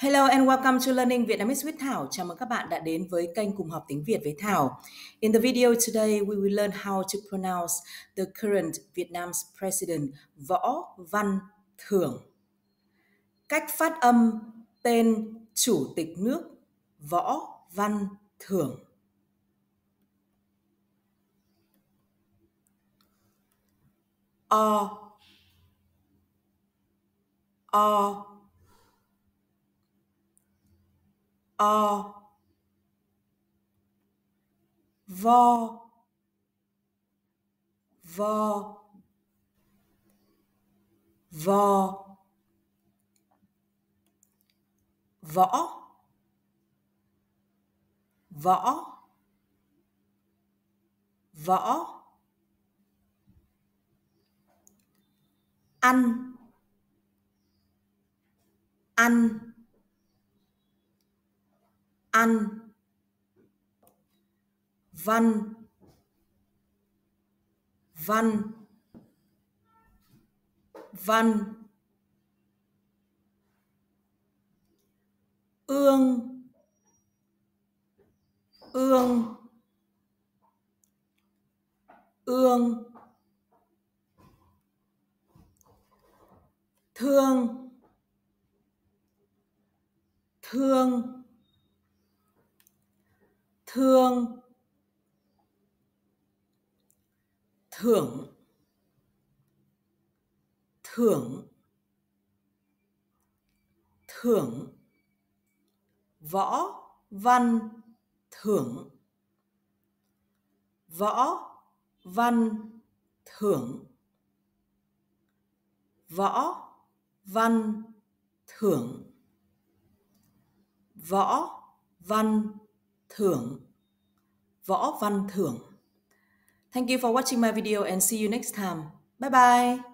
Hello and welcome to Learning Vietnamese with Thảo. Chào mừng các bạn đã đến với kênh Cùng học tiếng Việt với Thảo. In the video today, we will learn how to pronounce the current Vietnam's president Võ Văn Thưởng. Cách phát âm tên Chủ tịch nước Võ Văn Thưởng. O O o. Vo. Vo. Vo. Võ. Võ. Võ. Ăn ăn ăn. Văn. Văn. Văn. Ương. Ương. Ương. Thương. Thương thương, thưởng thưởng thưởng, võ văn thưởng, võ văn thưởng, võ văn thưởng, võ văn thưởng, Võ Văn Thưởng. Thank you for watching my video and see you next time. Bye bye.